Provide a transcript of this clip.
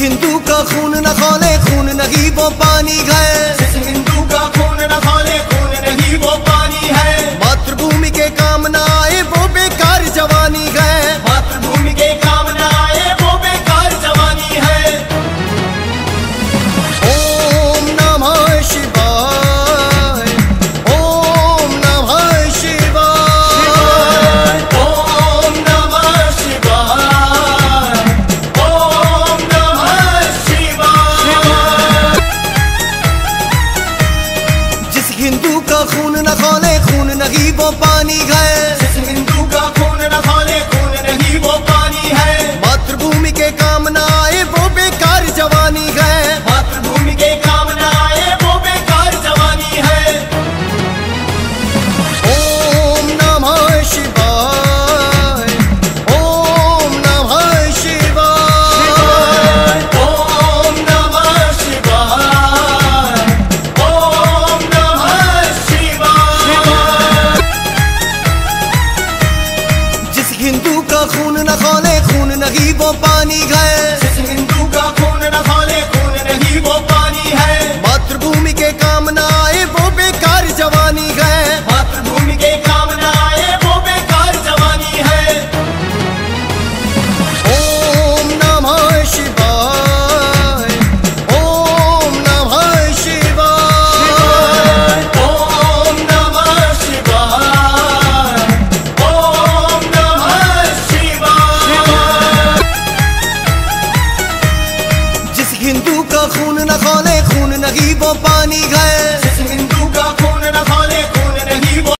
हिंदू का खून न खोले खून नहीं वो पानी गए जिस हिंदू का खून न खोले खून नहीं वो पानी गए हिंदू का खून न खोले खून नहीं वो पानी गए